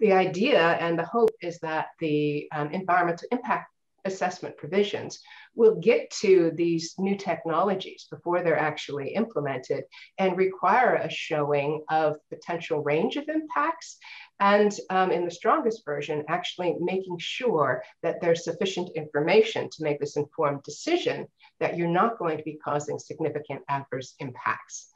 the idea and the hope is that the um, environmental impact assessment provisions will get to these new technologies before they're actually implemented and require a showing of potential range of impacts. And um, in the strongest version, actually making sure that there's sufficient information to make this informed decision that you're not going to be causing significant adverse impacts.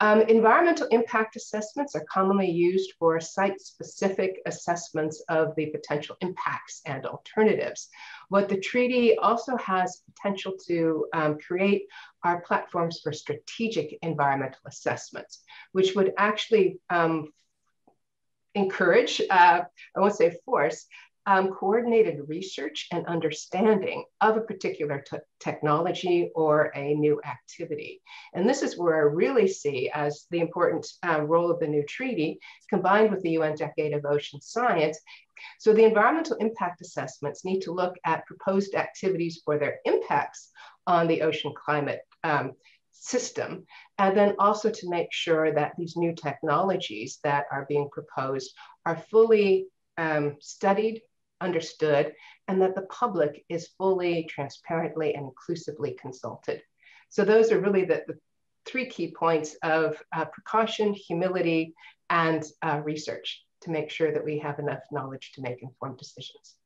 Um, environmental impact assessments are commonly used for site-specific assessments of the potential impacts and alternatives. What the treaty also has potential to um, create are platforms for strategic environmental assessments, which would actually um, encourage, uh, I won't say force, um, coordinated research and understanding of a particular technology or a new activity. And this is where I really see as the important uh, role of the new treaty combined with the UN Decade of Ocean Science. So the environmental impact assessments need to look at proposed activities for their impacts on the ocean climate um, system, and then also to make sure that these new technologies that are being proposed are fully um, studied, understood, and that the public is fully, transparently, and inclusively consulted. So those are really the, the three key points of uh, precaution, humility, and uh, research to make sure that we have enough knowledge to make informed decisions.